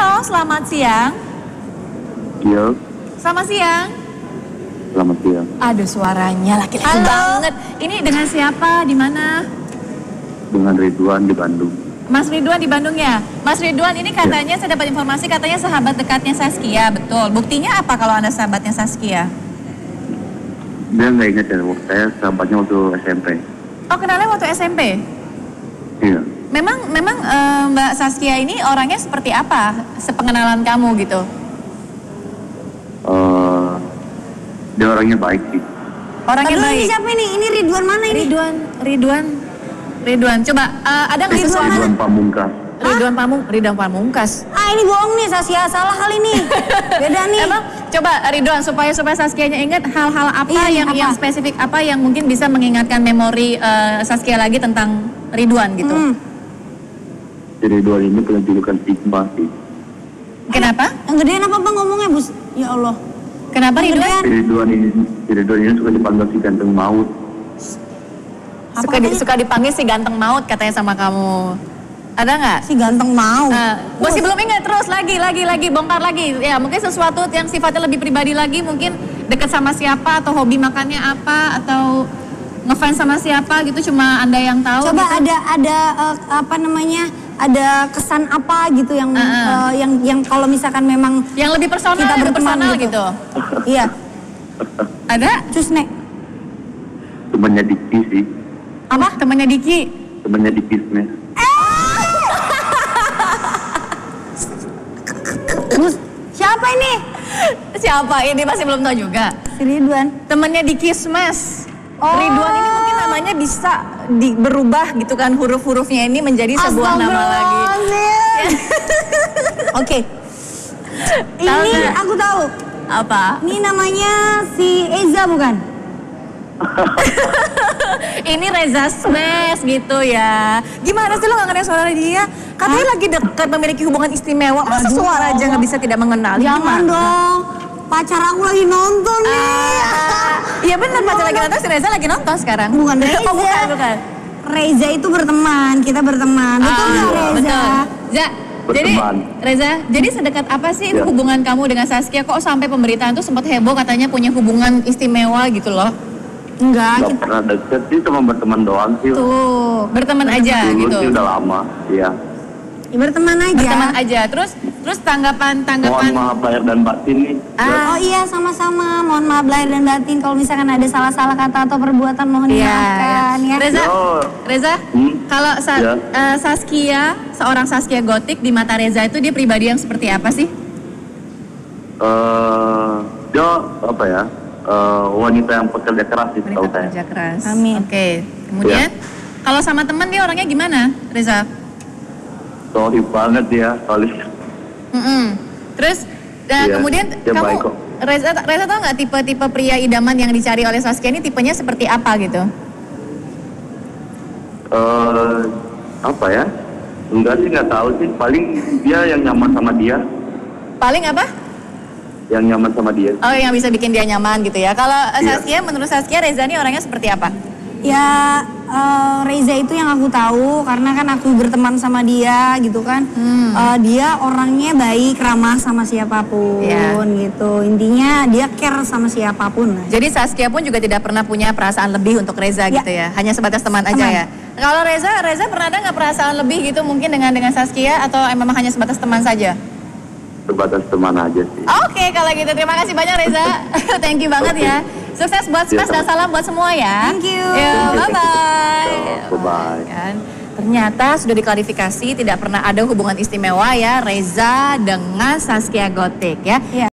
Halo, selamat siang. Iya, Selamat siang. selamat siang. Aduh, suaranya laki-laki Halo. banget. Ini dengan siapa? Di mana? Dengan Ridwan di Bandung. Mas Ridwan di Bandung ya? Mas Ridwan ini katanya saya dapat informasi katanya sahabat dekatnya Saskia, betul. Buktinya apa kalau Anda sahabatnya Saskia? Dia nggak ingat ya, waktu saya sahabatnya waktu SMP. Oh, kenalnya waktu SMP? Iya. Memang memang eh, Mbak Saskia ini orangnya seperti apa? Sepengenalan kamu gitu. Eh, dia orangnya baik sih. Orangnya Aduh, ini baik. siapa ini? Ini Ridwan mana ini? Ridwan, Ridwan, Ridwan. Coba eh, ada nggak Ridwan sesuatu? Ridwan Pamungkas. Ridwan Pamung, Ridwan Pamungkas. Ah ini bohong nih, Saskia salah kali nih. Beda nih. Emang coba Ridwan supaya supaya Saskianya ingat hal-hal apa Iya, yang apa? yang spesifik apa yang mungkin bisa mengingatkan memori eh, Saskia lagi tentang Ridwan gitu. Hmm. Ridwan ini punya julukan Sigma sih. Kenapa? Yang gedean apa bang ngomongnya bus? Ya Allah. Kenapa Ridwan? Ridwan ini, si Ridwan ini suka dipanggil si ganteng maut. Apa Suka, di- suka dipanggil si ganteng maut katanya sama kamu. Ada nggak? Si ganteng mau. Eh, masih belum ingat terus lagi lagi lagi bongkar lagi ya mungkin sesuatu yang sifatnya lebih pribadi lagi mungkin dekat sama siapa atau hobi makannya apa atau ngefans sama siapa gitu cuma anda yang tahu Coba gitu. ada ada eh, apa namanya? Ada kesan apa gitu yang Uh-uh. eh, yang yang kalau misalkan memang yang lebih personal Kita berteman personal gitu. gitu. iya, ada cus nek. Temannya Diki sih. apa temannya Diki Temannya Diki Smash. Bus, siapa ini? siapa ini masih belum tahu juga Si Ridwan. temannya Diki Smash Oh. Ridwan ini namanya bisa di, berubah gitu kan huruf-hurufnya ini menjadi sebuah nama lagi. Oke. Tahu Ini nggak? aku tahu. apa Ini namanya si Eza bukan? ini Reza Smash gitu ya. Gimana sih lo gak ngenal suara dia? Katanya lagi dekat memiliki hubungan istimewa. Masa Aduh, suara aja nggak bisa tidak mengenali? Jangan Gimana? dong. Pacar aku lagi nonton nih. Ah, Iya benar pacar lagi nonton si Reza lagi nonton sekarang. Bukan Reza. Oh bukan bukan. Reza itu berteman, kita berteman. Betul Ah, nggak Reza? Betul. Ja, jadi Berteman. Reza, jadi sedekat apa sih Ya. hubungan kamu dengan Saskia? Kok sampai pemberitaan tuh sempat heboh katanya punya hubungan istimewa gitu loh? Enggak, Gak kita pernah deket sih, cuma berteman doang sih. Tuh, berteman aja Dulu gitu. sih udah lama. Iya. Ya berteman aja. Berteman aja. Terus terus tanggapan Mohon tanggapan maaf lahir dan batin nih. Ah. Oh iya sama-sama. Mohon maaf lahir dan batin kalau misalkan ada salah-salah kata atau perbuatan mohon Iya, dimaafkan ya. Reza, Yo. Reza, Hmm? kalau Sa- Ya. eh, Saskia, seorang Saskia Gotik di mata Reza itu dia pribadi yang seperti apa sih? Eh, dia apa ya? eh, wanita yang pekerja keras sih tahu saya. pekerja keras. Amin. Oke, kemudian kalau sama teman dia orangnya gimana, Reza? Sorry banget dia, sorry. Mm-mm. Terus, dan Iya, kemudian dia kamu, baik kok. Reza, Reza tau nggak tipe-tipe pria idaman yang dicari oleh Saskia ini tipenya seperti apa gitu? Eh, apa ya? Enggak sih nggak tahu sih. Paling dia yang nyaman sama dia, Paling apa? yang nyaman sama dia. Oh, yang bisa bikin dia nyaman gitu ya. Kalau eh, Iya. Saskia, menurut Saskia, Reza ini orangnya seperti apa? Ya eh, Reza itu yang aku tahu karena kan aku berteman sama dia gitu kan. Hmm. Eh, dia orangnya baik, ramah sama siapa pun Iya. gitu. Intinya dia care sama siapa pun. lah. Jadi Saskia pun juga tidak pernah punya perasaan lebih untuk Reza Ya. gitu ya, hanya sebatas teman, aja Teman. ya. Kalau Reza, Reza pernah ada nggak perasaan lebih gitu mungkin dengan dengan Saskia atau memang hanya sebatas teman saja? Sebatas teman aja sih. Oke kalau gitu terima kasih banyak Reza, thank you banget Oke. ya. Sukses buat Smash dan sama. salam buat semua ya. Thank you. Yo, Thank you, bye thank bye. you. Yo, bye-bye. Kan, ternyata sudah diklarifikasi tidak pernah ada hubungan istimewa ya Reza dengan Saskia Gotik ya. Iya.